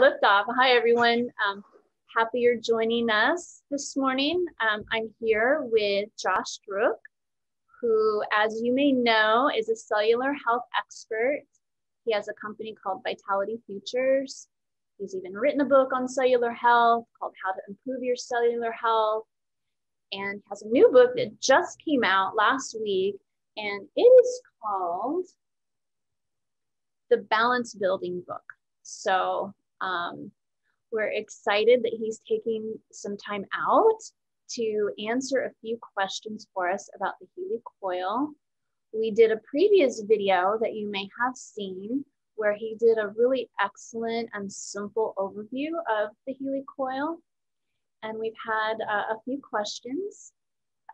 lift off. Hi, everyone. Um, happy you're joining us this morning. Um, I'm here with Jos Struik, who, as you may know, is a cellular health expert. He has a company called Vitality Futures. He's even written a book on cellular health called How to Improve Your Cellular Health, and has a new book that just came out last week, and it is called The Balance Building Book. So um, we're excited that he's taking some time out to answer a few questions for us about the Healy coil. We did a previous video that you may have seen where he did a really excellent and simple overview of the Healy coil. And we've had uh, a few questions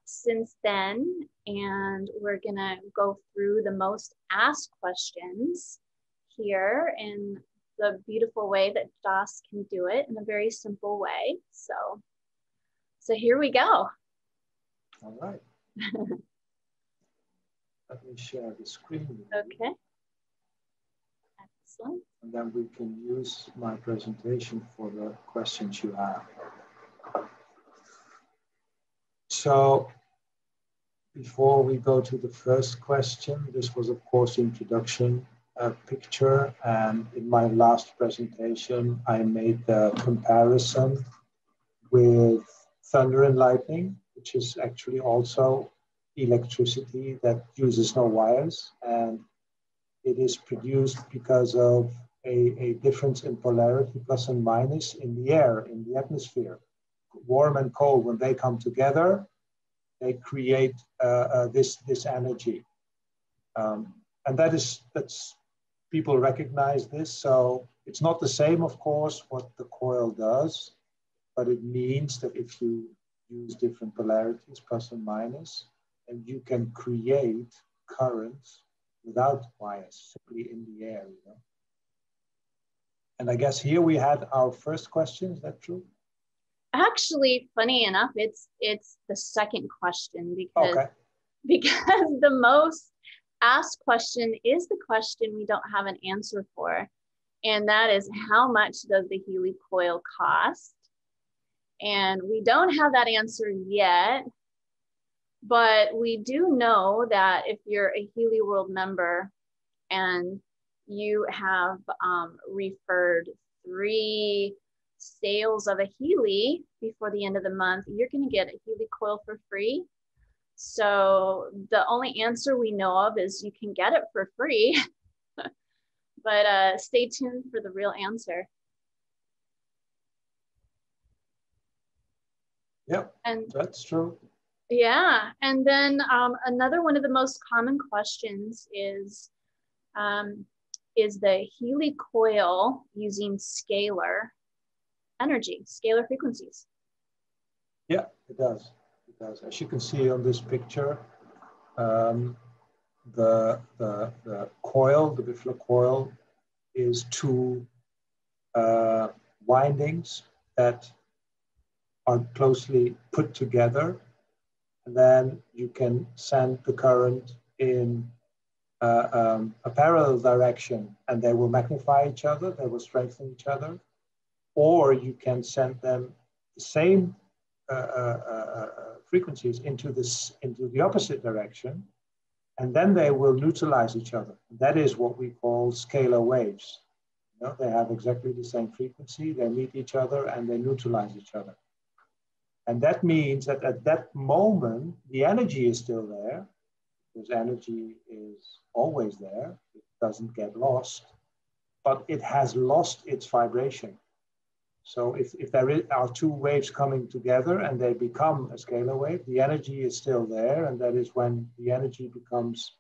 since then, and we're gonna go through the most asked questions here in the beautiful way that Jos can do it in a very simple way. So, so here we go. All right. Let me share the screen. Okay. Excellent. And then we can use my presentation for the questions you have. So before we go to the first question, this was of course introduction a picture and in my last presentation I made the comparison with thunder and lightning, which is actually also electricity that uses no wires and it is produced because of a, a difference in polarity plus and minus in the air, in the atmosphere. Warm and cold, when they come together, they create uh, uh, this, this energy. Um, and that is, that's people recognize this. So it's not the same, of course, what the coil does, but it means that if you use different polarities, plus and minus, and you can create currents without wires, simply in the air. You know? And I guess here we had our first question. Is that true? Actually, funny enough, it's it's the second question because okay. because the most asked question is the question we don't have an answer for. And that is how much does the Healy coil cost? And we don't have that answer yet, but we do know that if you're a Healy World member and you have um, referred three sales of a Healy before the end of the month, you're going to get a Healy coil for free. So the only answer we know of is you can get it for free. but uh, stay tuned for the real answer. Yep, and that's true. Yeah, and then um, another one of the most common questions is, um, is the Healy coil using scalar energy, scalar frequencies? Yeah, it does does. As you can see on this picture, um, the, the, the coil, the Bifilar coil, is two uh, windings that are closely put together. And then you can send the current in uh, um, a parallel direction and they will magnify each other, they will strengthen each other. Or you can send them the same uh, uh, uh frequencies into this into the opposite direction, and then they will neutralize each other. That is what we call scalar waves. You know, they have exactly the same frequency, they meet each other and they neutralize each other. And that means that at that moment, the energy is still there, because energy is always there, it doesn't get lost, but it has lost its vibration. So if, if there is, are two waves coming together and they become a scalar wave, the energy is still there. And that is when the energy becomes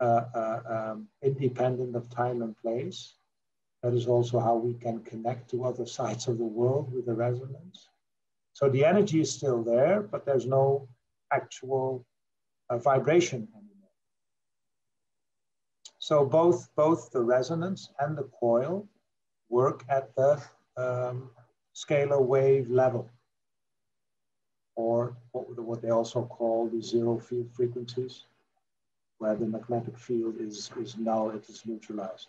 uh, uh, um, independent of time and place. That is also how we can connect to other sides of the world with the resonance. So the energy is still there, but there's no actual uh, vibration anymore. So both, both the resonance and the coil work at the um, scalar wave level, or what, what they also call the zero field frequencies, where the magnetic field is, is null, it is neutralized.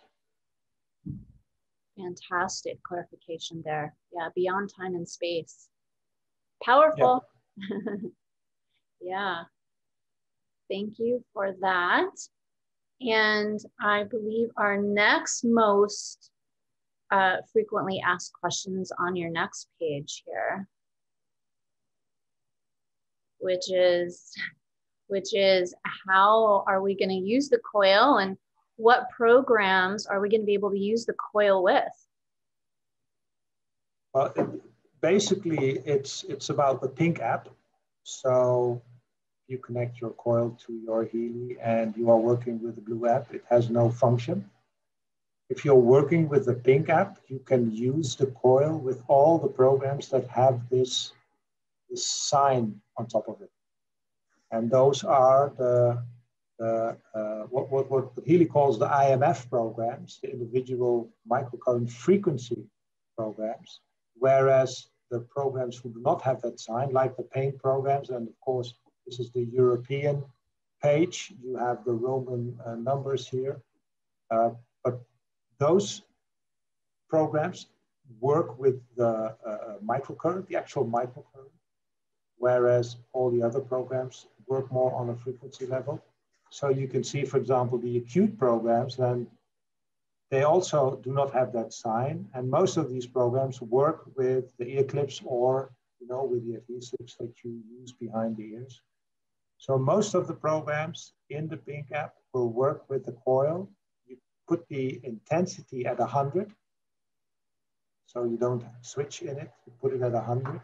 Fantastic clarification there. Yeah, beyond time and space. Powerful. Yeah. yeah. Thank you for that. And I believe our next most uh, frequently asked questions on your next page here, which is, which is how are we going to use the coil and what programs are we going to be able to use the coil with? Well, basically, it's it's about the Pink app. So you connect your coil to your Healy and you are working with the Blue app, it has no function. If you're working with the Pink app, you can use the coil with all the programs that have this, this sign on top of it. And those are the, the uh, what, what, what Healy calls the IMF programs, the individual microcurrent frequency programs, whereas the programs who do not have that sign, like the pain programs, and of course, this is the European page. You have the Roman uh, numbers here. Uh, those programs work with the uh, uh, microcurrent, the actual microcurrent, whereas all the other programs work more on a frequency level. So you can see, for example, the acute programs, then they also do not have that sign. And most of these programs work with the ear clips or, you know, with the adhesives that you use behind the ears. So most of the programs in the Pink app will work with the coil. Put the intensity at 100. So you don't switch in it, you put it at 100.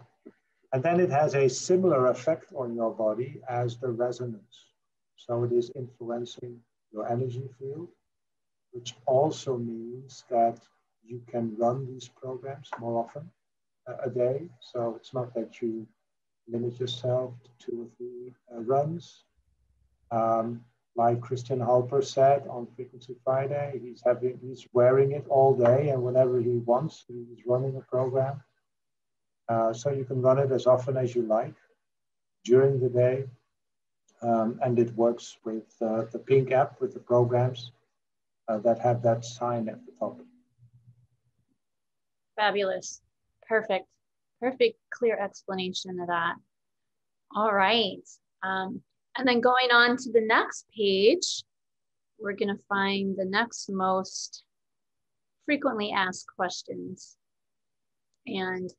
And then it has a similar effect on your body as the resonance. So it is influencing your energy field, which also means that you can run these programs more often a day. So it's not that you limit yourself to two or three uh, runs. Um, like Christian Halper said on Frequency Friday, he's having he's wearing it all day, and whenever he wants, he's running a program. Uh, so you can run it as often as you like during the day, um, and it works with uh, the Pink app with the programs uh, that have that sign at the top. Fabulous, perfect. Perfect, clear explanation of that. All right. Um, and then going on to the next page, we're going to find the next most frequently asked questions. And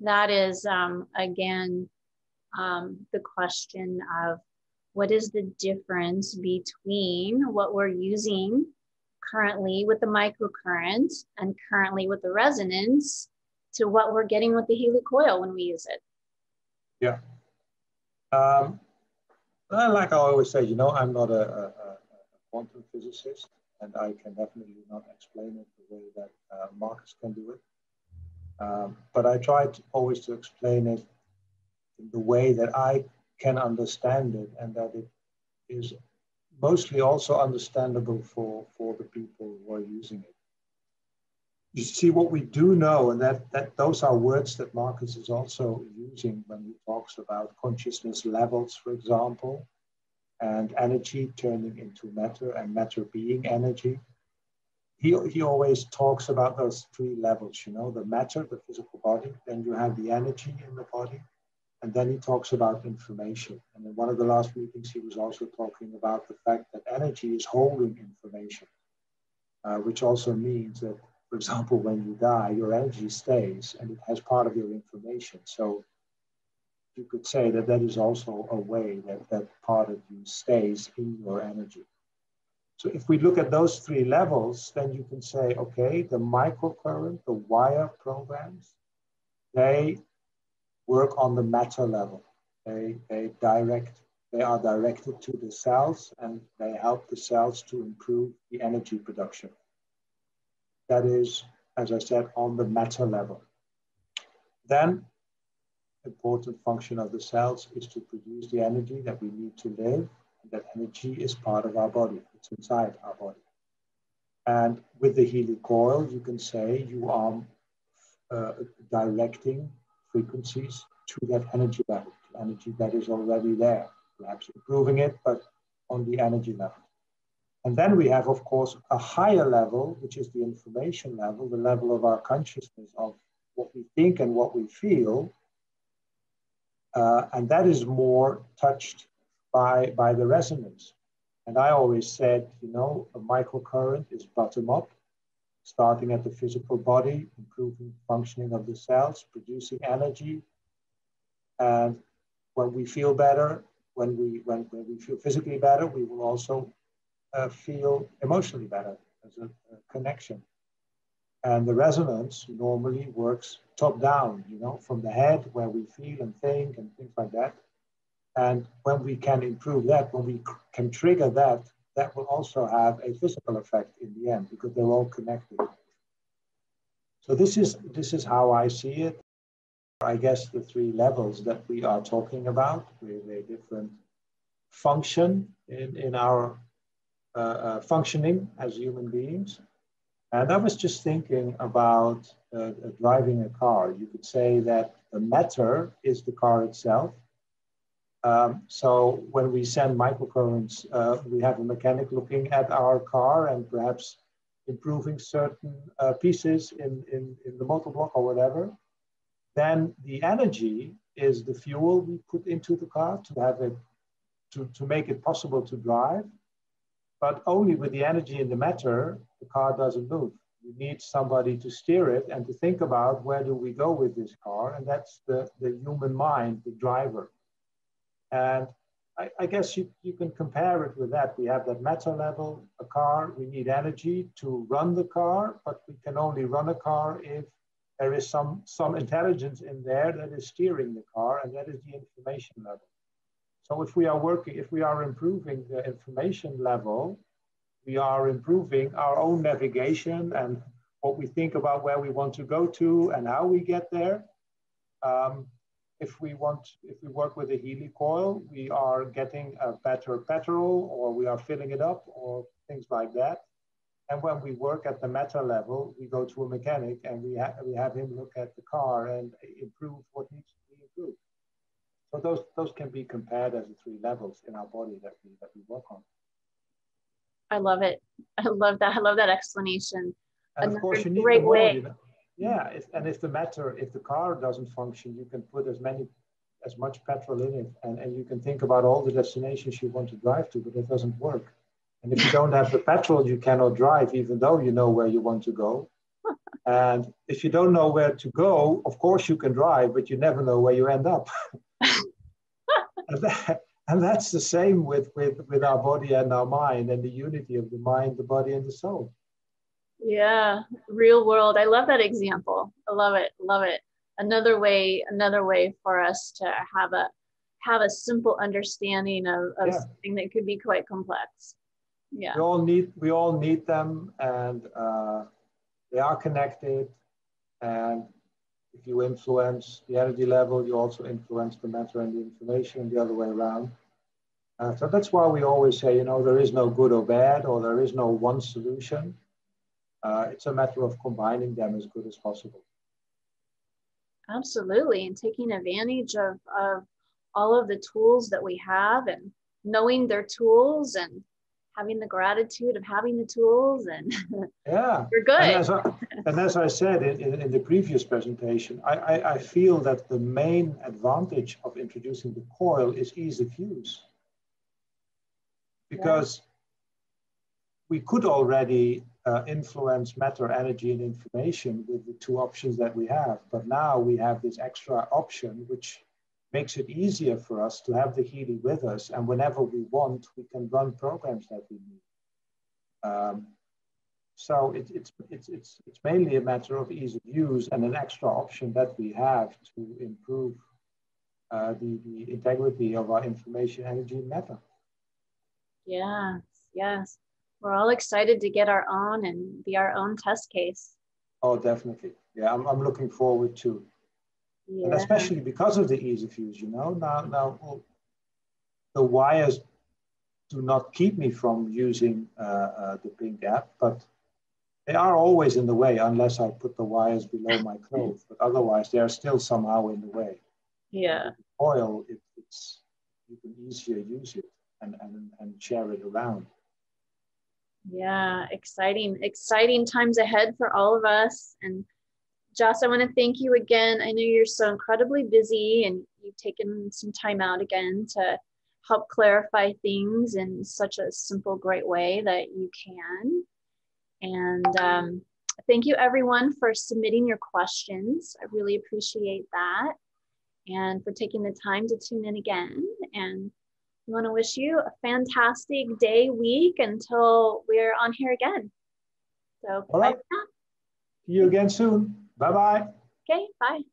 that is, um, again, um, the question of what is the difference between what we're using currently with the microcurrent and currently with the resonance to what we're getting with the Healy coil when we use it. Yeah. Um, like I always say, you know, I'm not a, a, a, quantum physicist, and I can definitely not explain it the way that uh, Marcus can do it. Um, but I try to, always to explain it in the way that I can understand it, and that it is mostly also understandable for, for the people who are using it you see what we do know, and that, that those are words that Marcus is also using when he talks about consciousness levels, for example, and energy turning into matter and matter being energy. He, he always talks about those three levels, you know, the matter, the physical body, then you have the energy in the body, and then he talks about information. And in one of the last meetings, he was also talking about the fact that energy is holding information, uh, which also means that for example, when you die, your energy stays and it has part of your information. So you could say that that is also a way that that part of you stays in your energy. So if we look at those three levels, then you can say, okay, the microcurrent, the wire programs, they work on the matter level. They, they direct, they are directed to the cells and they help the cells to improve the energy production that is, as I said, on the matter level. Then, important function of the cells is to produce the energy that we need to live. And that energy is part of our body, it's inside our body. And with the Healy coil, you can say you are uh, directing frequencies to that energy level, energy that is already there, perhaps improving it, but on the energy level. And then we have, of course, a higher level, which is the information level, the level of our consciousness of what we think and what we feel. Uh, and that is more touched by, by the resonance. And I always said, you know, a microcurrent is bottom up, starting at the physical body, improving functioning of the cells, producing energy. And when we feel better, when we, when, when we feel physically better, we will also uh, feel emotionally better as a, a, connection. And the resonance normally works top down, you know, from the head where we feel and think and things like that. And when we can improve that, when we can trigger that, that will also have a physical effect in the end because they're all connected. So this is this is how I see it. I guess the three levels that we are talking about with a different function in, in our uh, uh, functioning as human beings. And I was just thinking about uh, driving a car. You could say that the matter is the car itself. Um, so when we send microcurrents, uh, we have a mechanic looking at our car and perhaps improving certain uh, pieces in, in, in the motor block or whatever. Then the energy is the fuel we put into the car to have it, to, to make it possible to drive. But only with the energy in the matter, the car doesn't move. You need somebody to steer it and to think about where do we go with this car. And that's the, the human mind, the driver. And I, I, guess you, you can compare it with that. We have that matter level, a car, we need energy to run the car, but we can only run a car if there is some, some intelligence in there that is steering the car, and that is the information level. So if we are working, if we are improving the information level, we are improving our own navigation and what we think about where we want to go to and how we get there. Um, if we want, if we work with a Healy coil, we are getting a better petrol or we are filling it up or things like that. And when we work at the matter level, we go to a mechanic and we, ha we have him look at the car and improve what needs. So those, those can be compared as the three levels in our body that we, that we work on. I love it. I love that. I love that explanation. And Another of course, you need great more, way. You know? Yeah, if, and if the matter, if the car doesn't function, you can put as many, as much petrol in it, and, and you can think about all the destinations you want to drive to, but it doesn't work. And if you don't have the petrol, you cannot drive, even though you know where you want to go. And if you don't know where to go, of course you can drive, but you never know where you end up. and, that, and that's the same with, with, with our body and our mind and the unity of the mind, the body, and the soul. Yeah, real world. I love that example. I love it. Love it. Another way, another way for us to have a have a simple understanding of, of yeah. something that could be quite complex. Yeah. We all need we all need them and uh, they are connected. And if you influence the energy level, you also influence the matter and the information the other way around. Uh, so that's why we always say, you know, there is no good or bad, or there is no one solution. Uh, it's a matter of combining them as good as possible. Absolutely, and taking advantage of, of all of the tools that we have and knowing their tools and having the gratitude of having the tools and yeah you're good and as i, and as I said in, in, in, the previous presentation I, I, I, feel that the main advantage of introducing the coil is ease of use because yeah. we could already uh, influence matter, energy, and information with the two options that we have. But now we have this extra option, which makes it easier for us to have the Healy with us. And whenever we want, we can run programs that we need. Um, so it, it's, it's, it's, it's mainly a matter of ease of use and an extra option that we have to improve uh, the, the integrity of our information, energy, matter. Yes, yes we're all excited to get our own and be our own test case. Oh, definitely. Yeah, I'm, I'm looking forward to. Yeah. And especially because of the ease of use, you know, now, now the wires do not keep me from using uh, uh, the Pink app, but they are always in the way unless I put the wires below my clothes. But otherwise, they are still somehow in the way. Yeah. Oil, it, it's you can easier use it and, and, and share it around. Yeah, exciting, exciting times ahead for all of us. And Jos, I want to thank you again. I know you're so incredibly busy and you've taken some time out again to help clarify things in such a simple, great way that you can. And um, thank you everyone for submitting your questions. I really appreciate that and for taking the time to tune in again. And we want to wish you a fantastic day, week until we're on here again. So, all right. See you again soon. Bye bye. Okay, bye.